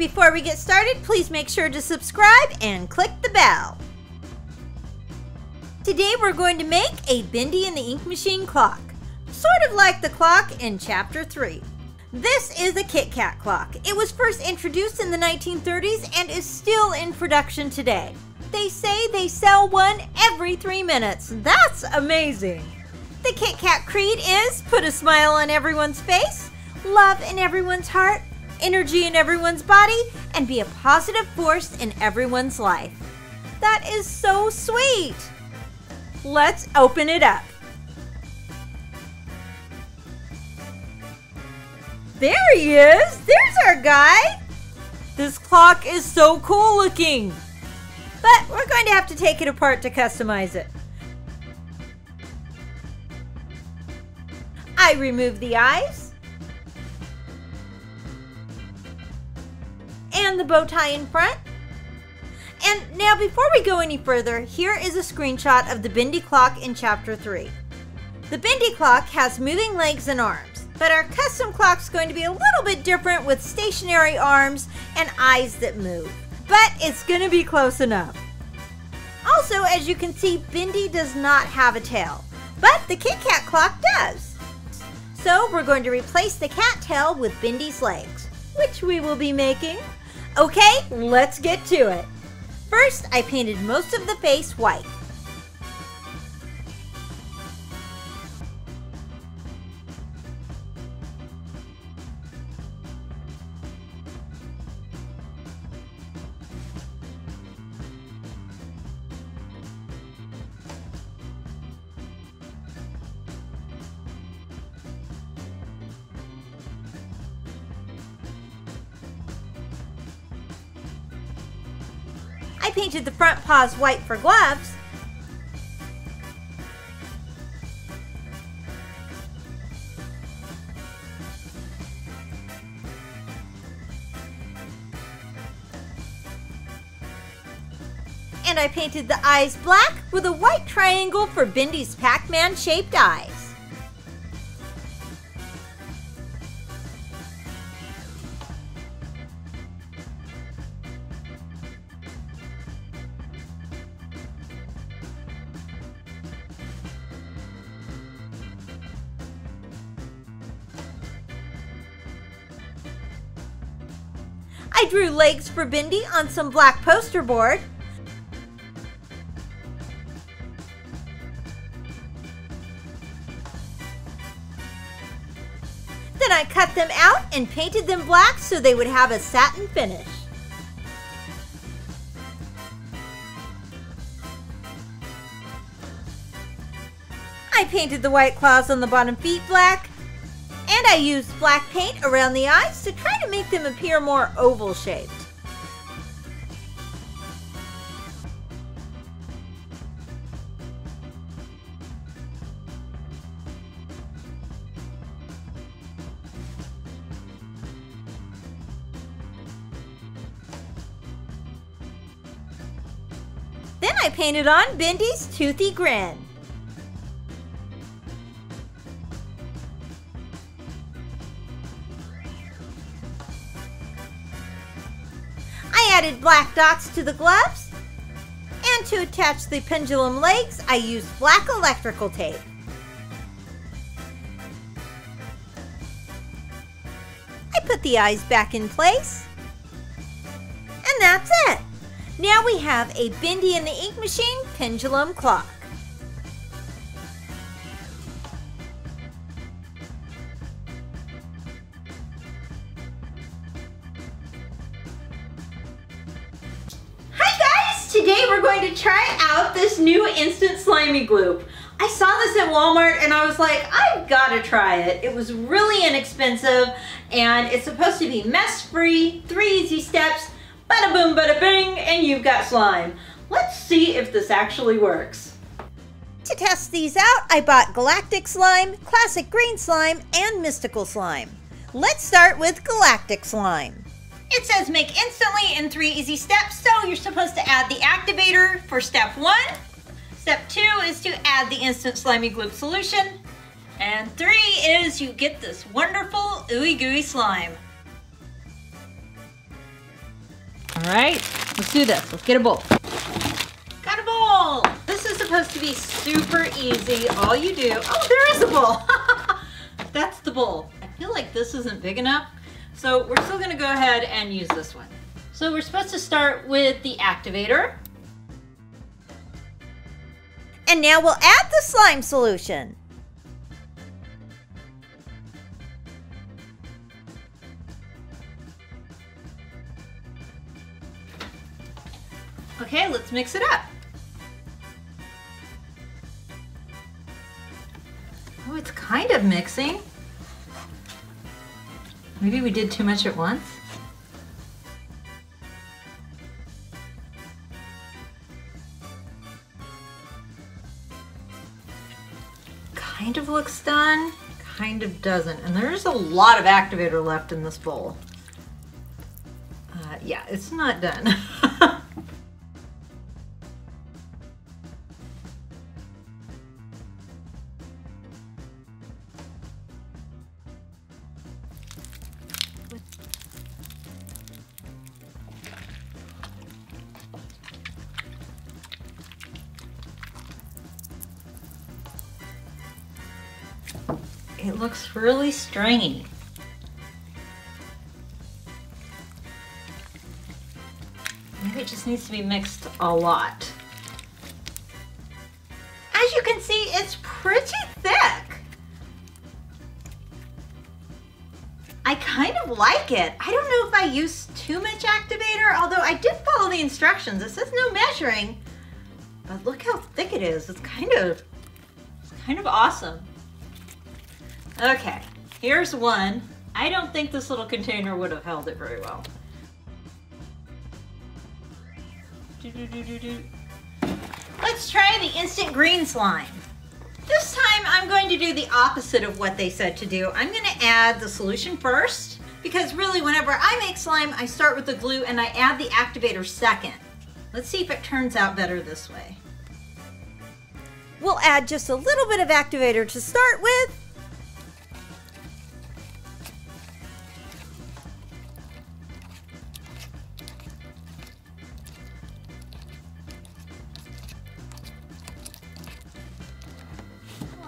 before we get started, please make sure to subscribe and click the bell. Today we're going to make a Bendy and the Ink Machine clock, sort of like the clock in Chapter 3. This is a Kit Kat clock. It was first introduced in the 1930s and is still in production today. They say they sell one every three minutes. That's amazing. The Kit Kat creed is put a smile on everyone's face, love in everyone's heart, energy in everyone's body, and be a positive force in everyone's life. That is so sweet. Let's open it up. There he is. There's our guy. This clock is so cool looking. But we're going to have to take it apart to customize it. I remove the eyes. And the bow tie in front. And now before we go any further, here is a screenshot of the Bendy clock in chapter 3. The Bendy clock has moving legs and arms, but our custom clock is going to be a little bit different with stationary arms and eyes that move. But it's going to be close enough. Also, as you can see, Bendy does not have a tail, but the Kit Kat clock does. So we're going to replace the cat tail with Bendy's legs, which we will be making. Okay, let's get to it. First, I painted most of the face white. I painted the front paws white for gloves. And I painted the eyes black with a white triangle for Bendy's Pac-Man shaped eyes. I drew legs for Bendy on some black poster board. Then I cut them out and painted them black so they would have a satin finish. I painted the white claws on the bottom feet black and I used black paint around the eyes to try to make them appear more oval shaped. Then I painted on Bendy's toothy grin. Added black dots to the gloves. And to attach the pendulum legs, I used black electrical tape. I put the eyes back in place. And that's it. Now we have a Bendy and the Ink Machine pendulum clock. Try out this new Instant Slimy Glue. I saw this at Walmart and I was like, I've got to try it. It was really inexpensive and it's supposed to be mess-free, three easy steps, bada boom, bada bing, and you've got slime. Let's see if this actually works. To test these out, I bought Galactic Slime, Classic Green Slime, and Mystical Slime. Let's start with Galactic Slime. It says make instantly in three easy steps. So you're supposed to add the activator for step one. Step two is to add the instant slimy glue solution. And three is you get this wonderful ooey gooey slime. All right, let's do this. Let's get a bowl. Got a bowl. This is supposed to be super easy. All you do, oh, there is a bowl. That's the bowl. I feel like this isn't big enough. So we're still gonna go ahead and use this one. So we're supposed to start with the activator. And now we'll add the slime solution. Okay, let's mix it up. Oh, it's kind of mixing. Maybe we did too much at once. Kind of looks done, kind of doesn't. And there's a lot of activator left in this bowl. Uh, yeah, it's not done. really stringy. Maybe it just needs to be mixed a lot. As you can see, it's pretty thick. I kind of like it. I don't know if I used too much activator, although I did follow the instructions. It says no measuring, but look how thick it is. It's kind of, it's kind of awesome. Okay, here's one. I don't think this little container would have held it very well. Let's try the instant green slime. This time I'm going to do the opposite of what they said to do. I'm going to add the solution first because really whenever I make slime, I start with the glue and I add the activator second. Let's see if it turns out better this way. We'll add just a little bit of activator to start with.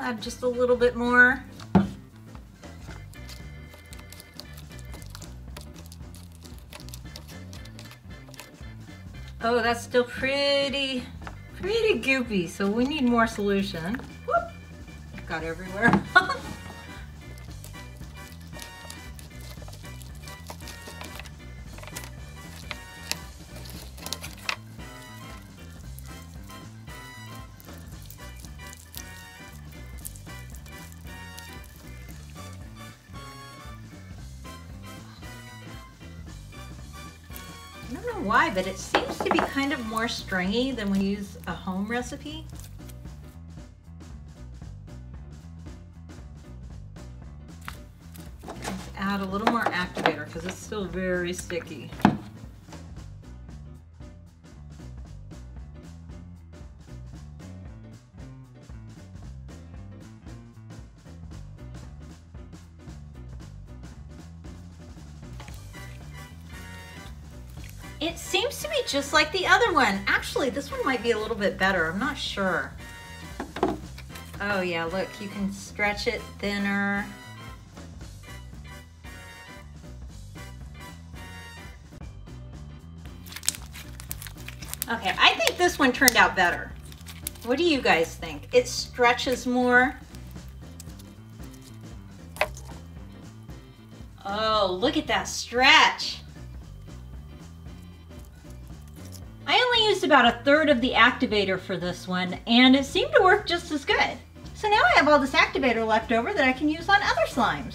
Add just a little bit more. Oh, that's still pretty, pretty goopy, so we need more solution. Whoop! Got everywhere. why, but it seems to be kind of more stringy than when you use a home recipe. Let's add a little more activator because it's still very sticky. Just like the other one. Actually, this one might be a little bit better. I'm not sure. Oh yeah, look, you can stretch it thinner. Okay, I think this one turned out better. What do you guys think? It stretches more. Oh, look at that stretch. Used about a third of the activator for this one, and it seemed to work just as good. So now I have all this activator left over that I can use on other slimes.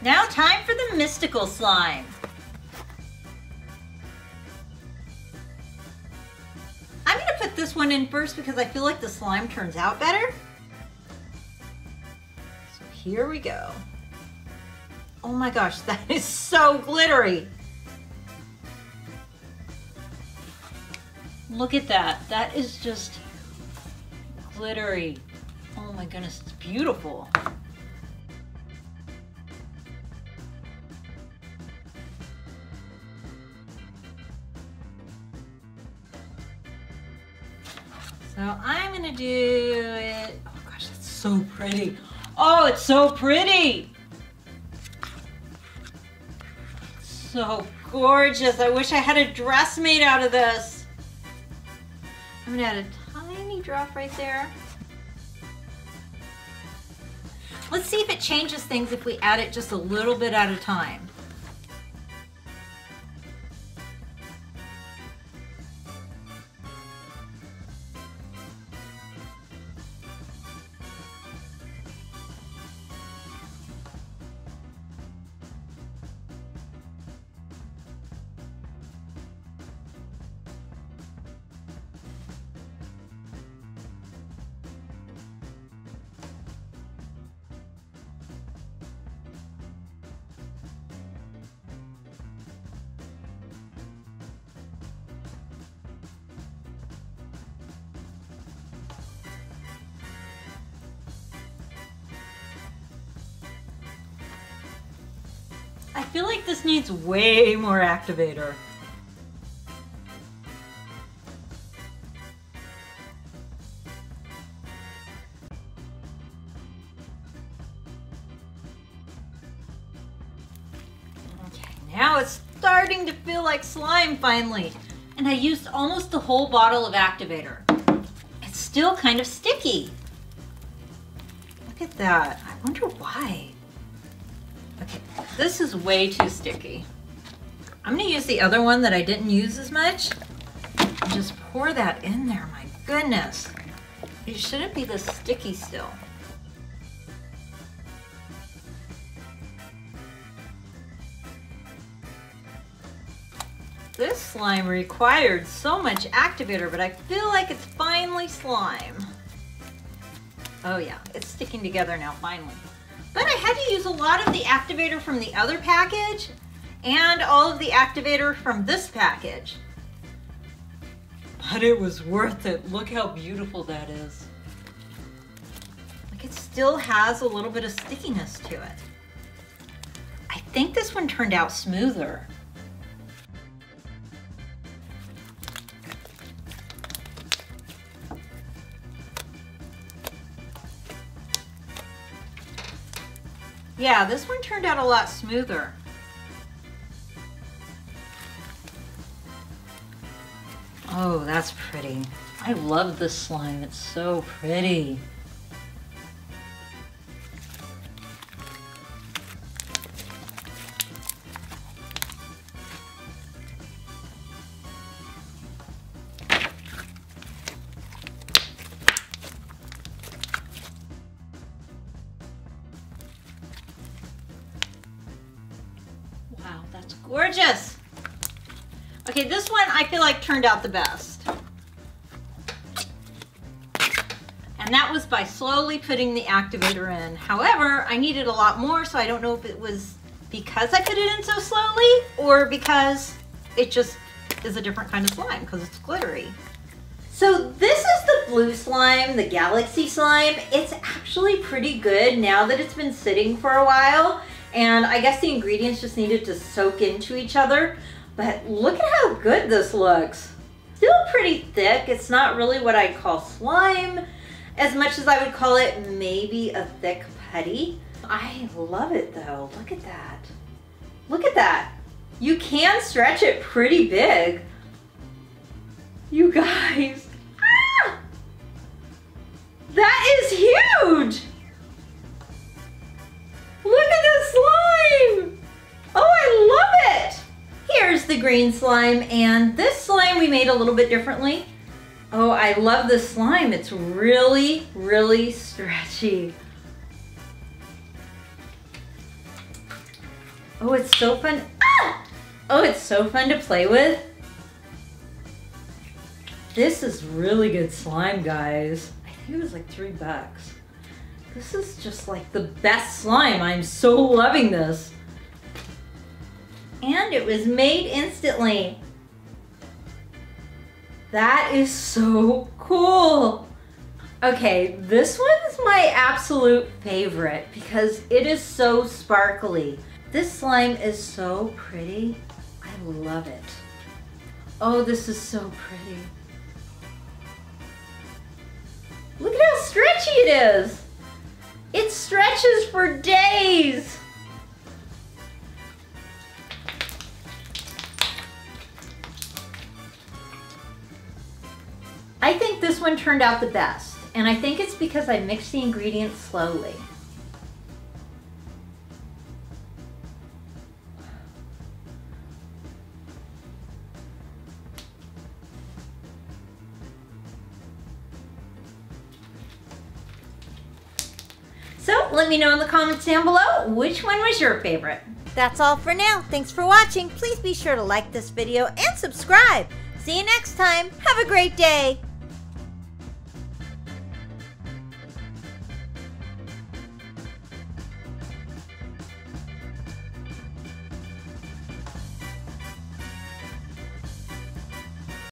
Now time for the mystical slime. I'm gonna put this one in first because I feel like the slime turns out better. So here we go. Oh my gosh, that is so glittery. Look at that. That is just glittery. Oh my goodness, it's beautiful. So I'm gonna do it. Oh gosh, that's so pretty. Oh, it's so pretty. So gorgeous. I wish I had a dress made out of this. I'm gonna add a tiny drop right there. Let's see if it changes things if we add it just a little bit at a time. Feel like this needs way more activator. Okay, now it's starting to feel like slime finally. And I used almost the whole bottle of activator. It's still kind of sticky. Look at that. I wonder why. Okay, this is way too sticky. I'm gonna use the other one that I didn't use as much. Just pour that in there, my goodness. It shouldn't be this sticky still. This slime required so much activator, but I feel like it's finally slime. Oh yeah, it's sticking together now, finally. But I had to use a lot of the activator from the other package and all of the activator from this package. But it was worth it. Look how beautiful that is. Like it still has a little bit of stickiness to it. I think this one turned out smoother. Yeah, this one turned out a lot smoother. Oh, that's pretty. I love this slime. It's so pretty. Gorgeous. Okay, this one I feel like turned out the best. And that was by slowly putting the activator in. However, I needed a lot more, so I don't know if it was because I put it in so slowly or because it just is a different kind of slime because it's glittery. So this is the blue slime, the galaxy slime. It's actually pretty good now that it's been sitting for a while. And I guess the ingredients just needed to soak into each other. But look at how good this looks. Still pretty thick. It's not really what I'd call slime as much as I would call it maybe a thick putty. I love it though. Look at that. Look at that. You can stretch it pretty big. You guys. Ah! That is huge. The green slime, and this slime we made a little bit differently. Oh, I love this slime. It's really, really stretchy. Oh, it's so fun. Ah! Oh, it's so fun to play with. This is really good slime, guys. I think it was like three bucks. This is just like the best slime. I'm so loving this. And it was made instantly. That is so cool. Okay, this one's my absolute favorite because it is so sparkly. This slime is so pretty. I love it. Oh, this is so pretty. Look at how stretchy it is. It stretches for days. I think this one turned out the best, and I think it's because I mixed the ingredients slowly. So let me know in the comments down below which one was your favorite. That's all for now. Thanks for watching. Please be sure to like this video and subscribe. See you next time. Have a great day.